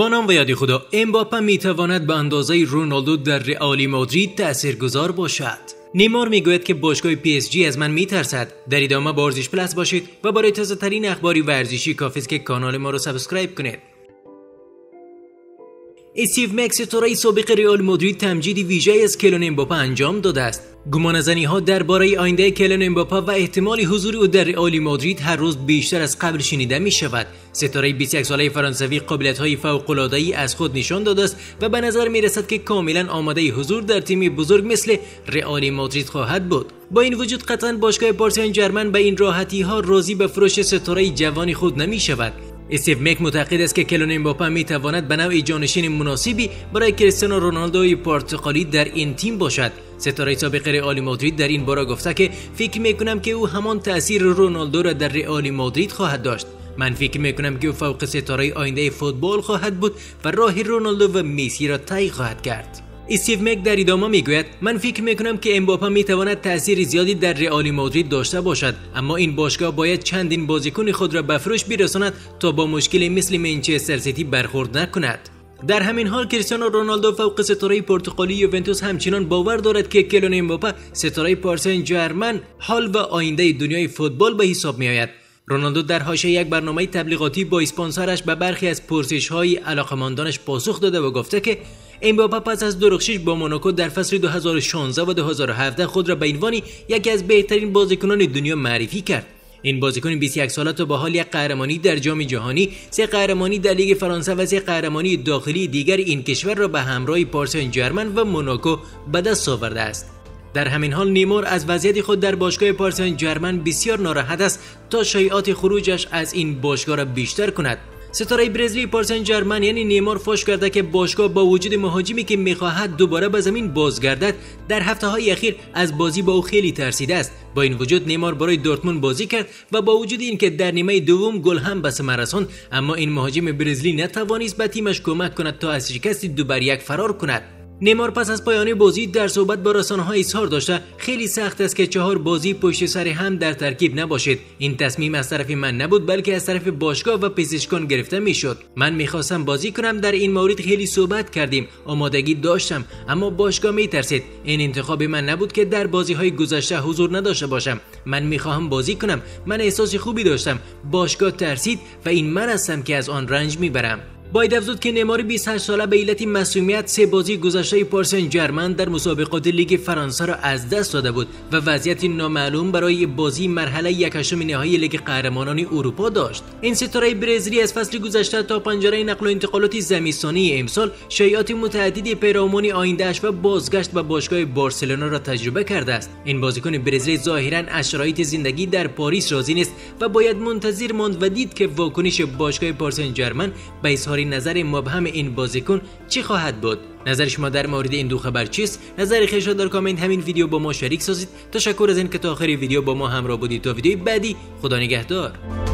با نام و یادی خدا امباپه می‌تواند به اندازه رونالدو در رئال مادرید تاثیرگذار باشد. نیمار می‌گوید که باشگاه پی اس جی از من میترسد. در ادامه با پلس باشید و برای تازه ترین اخباری ورزشی کافی که کانال ما رو subscribe کنید. استیو مک منمن ستاره سابق رئال مادرید تمجید ویژه از کیلیان امباپه انجام داده است گمانه‌زنی ها درباره آینده کیلیان امباپه و احتمال حضور او در رئال مادرید هر روز بیشتر از قبل شنیده می شود. ستاره 21 ساله فرانسوی قابلیت های فوق العاده از خود نشان داده است و به نظر می رسد که کاملا آماده حضور در تیمی بزرگ مثل رئال مادرید خواهد بود. با این وجود قطعا باشگاه پارسن جرمن به این راحتی ها راضی به فروش ستاره جوانی خود نمی شود. استیو مک معتقد است که کلون امباپه می تواند به نوعی جانشین مناسبی برای کریستیانو رونالدوی پرتغالی در این تیم باشد. ستاره سابق رئال مادرید در این باره گفته که فکر می کنم که او همان تاثیر رونالدو را در رئال مادرید خواهد داشت. من فکر می کنم که او فوق ستاره آینده فوتبال خواهد بود و راه رونالدو و میسی را طی خواهد کرد. استیو مک در ادامه می‌گوید من فکر می‌کنم که امباپه می‌تواند تاثیر زیادی در رئال مادرید داشته باشد اما این باشگاه باید چندین بازیکن خود را به فروش برساند تا با مشکلی مثل منچستر سیتی برخورد نکند. در همین حال کریستیانو رونالدو فوق ستاره پرتغالی یوونتوس همچنان باور دارد که کلون امباپه ستاره پارسن جرمن حال و آینده دنیای فوتبال به حساب میآید. رونالدو در حاشیه یک برنامه تبلیغاتی با اسپانسرش به برخی از پرسش های علاقمندانش پاسخ داده و گفته که امباپه پس از درخشش با موناکو در فصل 2016 و 2017 خود را به عنوان یکی از بهترین بازیکنان دنیا معرفی کرد این بازیکن 21 ساله تا با حال یک قهرمانی در جام جهانی، سه قهرمانی در لیگ فرانسه و سه قهرمانی داخلی دیگر این کشور را به همراه پارس جرمن و موناکو به دست آورده است. در همین حال نیمار از وضعیت خود در باشگاه پارسن جرمن بسیار ناراحت است تا شایعات خروجش از این باشگاه را بیشتر کند. ستاره برزیلی پارسن جرمن یعنی نیمار فاش کرده که باشگاه با وجود مهاجمی که می‌خواهد دوباره به زمین بازگردد در هفته های اخیر از بازی با او خیلی ترسیده است. با این وجود نیمار برای دورتموند بازی کرد و با وجود اینکه در نیمه دوم گل هم به ثمر اما این مهاجم برزیلی نتوانست به تیمش کمک کند تا از شکست دو بر یک فرار کند. نیمار پس از پایان بازی در صحبت با رسانه ها اظهار داشته خیلی سخت است که چهار بازی پشت سر هم در ترکیب نباشید. این تصمیم از طرف من نبود بلکه از طرف باشگاه و پزشکان گرفته می‌شد. من می‌خواستم بازی کنم در این مورد خیلی صحبت کردیم. آمادگی داشتم اما باشگاه میترسید. این انتخاب من نبود که در بازی های گذشته حضور نداشته باشم. من می‌خواهم بازی کنم. من احساس خوبی داشتم. باشگاه ترسید و این من هستم که از آن رنج می‌برم. باید افزود که نیمار 28 ساله به علت مسئولیت سه بازی گذشته پارسن جرمن در مسابقات لیگ فرانسه را از دست داده بود و وضعیت نامعلوم برای بازی مرحله یکشم نهایی لیگ قهرمانان اروپا داشت. این ستاره برزیلی از فصل گذشته تا پنجره نقل و انتقالات زمستانی امسال شایعات متعددی پیرامون آیندهش و بازگشت به باشگاه بارسلونا را تجربه کرده است. این بازیکن برزیلی ظاهرا از شرایط زندگی در پاریس راضی نیست و باید منتظر ماند و دید که واکنش باشگاه پارسن جرمن به نظر مبهم این بازیکن چی خواهد بود؟ نظر شما در مورد این دو خبر چیست؟ نظر خیش در کامنت همین ویدیو با ما شریک سازید. تشکر از اینکه تا آخر ویدیو با ما همراه بودید. تا ویدیو بعدی خدا نگهدار.